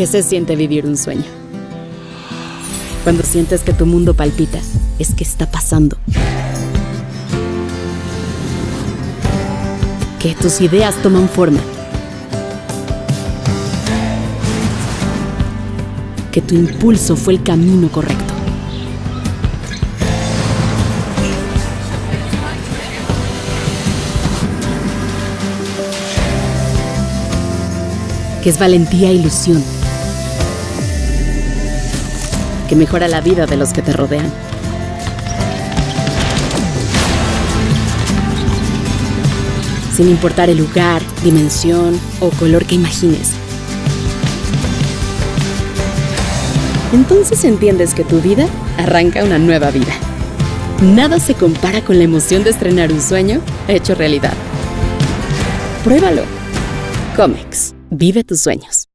¿Qué se siente vivir un sueño? Cuando sientes que tu mundo palpita, es que está pasando. Que tus ideas toman forma. Que tu impulso fue el camino correcto. Que es valentía e ilusión. Que mejora la vida de los que te rodean. sin importar el lugar, dimensión o color que imagines. Entonces entiendes que tu vida arranca una nueva vida. Nada se compara con la emoción de estrenar un sueño hecho realidad. Pruébalo. Comex. Vive tus sueños.